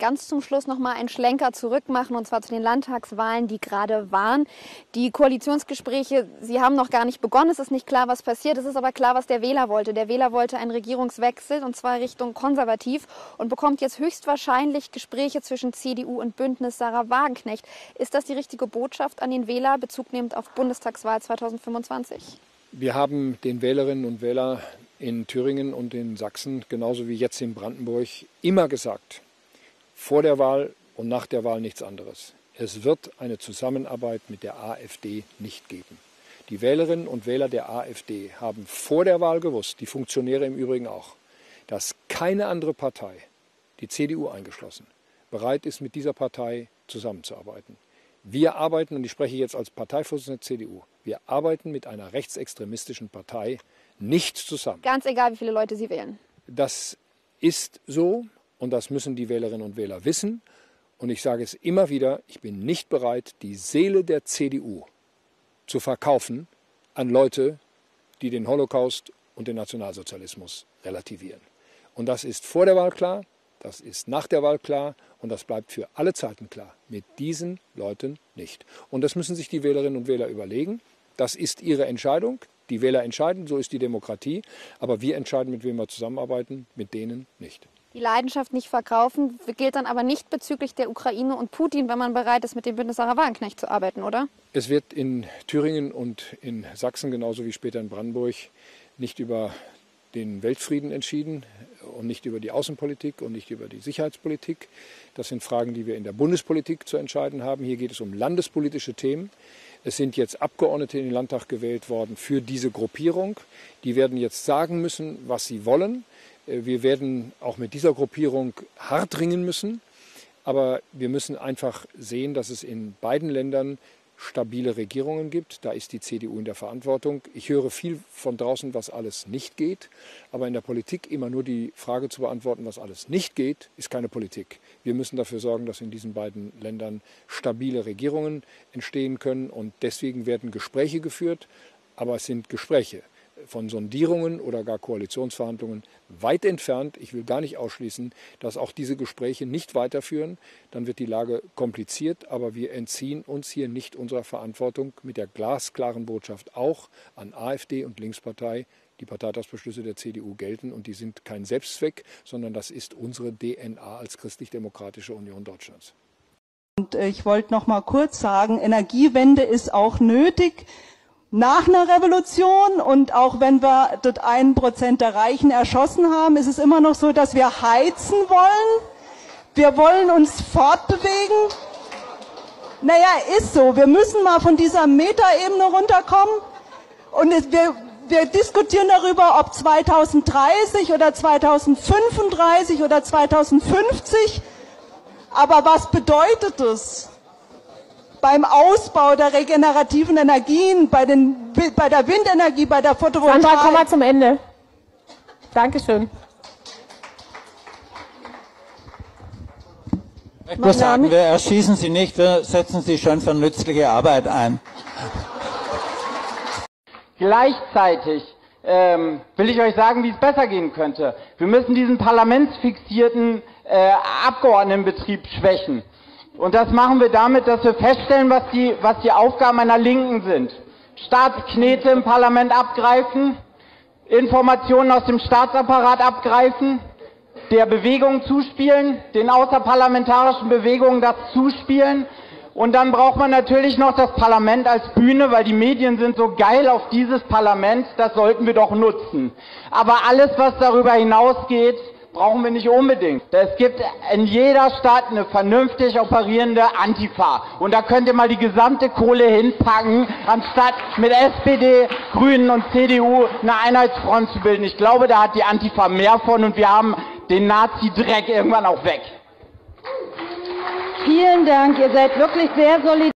ganz zum Schluss noch mal einen Schlenker zurück machen, und zwar zu den Landtagswahlen, die gerade waren. Die Koalitionsgespräche, sie haben noch gar nicht begonnen. Es ist nicht klar, was passiert. Es ist aber klar, was der Wähler wollte. Der Wähler wollte einen Regierungswechsel, und zwar Richtung konservativ, und bekommt jetzt höchstwahrscheinlich Gespräche zwischen CDU und Bündnis Sarah Wagenknecht. Ist das die richtige Botschaft an den Wähler, bezugnehmend auf Bundestagswahl 2025? Wir haben den Wählerinnen und Wählern in Thüringen und in Sachsen, genauso wie jetzt in Brandenburg, immer gesagt, vor der Wahl und nach der Wahl nichts anderes. Es wird eine Zusammenarbeit mit der AfD nicht geben. Die Wählerinnen und Wähler der AfD haben vor der Wahl gewusst, die Funktionäre im Übrigen auch, dass keine andere Partei, die CDU eingeschlossen, bereit ist, mit dieser Partei zusammenzuarbeiten. Wir arbeiten, und ich spreche jetzt als Parteivorsitzender der CDU, wir arbeiten mit einer rechtsextremistischen Partei nicht zusammen. Ganz egal, wie viele Leute Sie wählen. Das ist so und das müssen die Wählerinnen und Wähler wissen. Und ich sage es immer wieder, ich bin nicht bereit, die Seele der CDU zu verkaufen an Leute, die den Holocaust und den Nationalsozialismus relativieren. Und das ist vor der Wahl klar, das ist nach der Wahl klar und das bleibt für alle Zeiten klar. Mit diesen Leuten nicht. Und das müssen sich die Wählerinnen und Wähler überlegen. Das ist ihre Entscheidung. Die Wähler entscheiden, so ist die Demokratie. Aber wir entscheiden, mit wem wir zusammenarbeiten, mit denen nicht. Die Leidenschaft nicht verkaufen gilt dann aber nicht bezüglich der Ukraine und Putin, wenn man bereit ist, mit dem Bündnis Sarah Wagenknecht zu arbeiten, oder? Es wird in Thüringen und in Sachsen, genauso wie später in Brandenburg, nicht über den Weltfrieden entschieden und nicht über die Außenpolitik und nicht über die Sicherheitspolitik. Das sind Fragen, die wir in der Bundespolitik zu entscheiden haben. Hier geht es um landespolitische Themen. Es sind jetzt Abgeordnete in den Landtag gewählt worden für diese Gruppierung. Die werden jetzt sagen müssen, was sie wollen. Äh, wir werden auch mit dieser Gruppierung hart ringen müssen. Aber wir müssen einfach sehen, dass es in beiden Ländern stabile Regierungen gibt. Da ist die CDU in der Verantwortung. Ich höre viel von draußen, was alles nicht geht. Aber in der Politik immer nur die Frage zu beantworten, was alles nicht geht, ist keine Politik. Wir müssen dafür sorgen, dass in diesen beiden Ländern stabile Regierungen entstehen können. Und deswegen werden Gespräche geführt. Aber es sind Gespräche von Sondierungen oder gar Koalitionsverhandlungen weit entfernt. Ich will gar nicht ausschließen, dass auch diese Gespräche nicht weiterführen. Dann wird die Lage kompliziert, aber wir entziehen uns hier nicht unserer Verantwortung mit der glasklaren Botschaft auch an AfD und Linkspartei. Die Parteitagsbeschlüsse der CDU gelten und die sind kein Selbstzweck, sondern das ist unsere DNA als christlich-demokratische Union Deutschlands. Und äh, ich wollte noch mal kurz sagen, Energiewende ist auch nötig nach einer Revolution und auch wenn wir dort einen Prozent der Reichen erschossen haben, ist es immer noch so, dass wir heizen wollen. Wir wollen uns fortbewegen. Naja, ist so. Wir müssen mal von dieser Metaebene runterkommen. Und wir, wir diskutieren darüber, ob 2030 oder 2035 oder 2050. Aber was bedeutet das? Beim Ausbau der regenerativen Energien, bei, den, bei der Windenergie, bei der Photovoltaik. Sandra, komm mal zum Ende. Dankeschön. Ich muss sagen, wir erschießen Sie nicht, wir setzen Sie schon für nützliche Arbeit ein. Gleichzeitig ähm, will ich euch sagen, wie es besser gehen könnte. Wir müssen diesen parlamentsfixierten äh, Abgeordnetenbetrieb schwächen. Und das machen wir damit, dass wir feststellen, was die, was die Aufgaben einer Linken sind. Staatsknete im Parlament abgreifen, Informationen aus dem Staatsapparat abgreifen, der Bewegung zuspielen, den außerparlamentarischen Bewegungen das zuspielen. Und dann braucht man natürlich noch das Parlament als Bühne, weil die Medien sind so geil auf dieses Parlament, das sollten wir doch nutzen. Aber alles, was darüber hinausgeht, brauchen wir nicht unbedingt. Es gibt in jeder Stadt eine vernünftig operierende Antifa. Und da könnt ihr mal die gesamte Kohle hinpacken, anstatt mit SPD, Grünen und CDU eine Einheitsfront zu bilden. Ich glaube, da hat die Antifa mehr von und wir haben den Nazi-Dreck irgendwann auch weg. Vielen Dank. Ihr seid wirklich sehr solidarisch.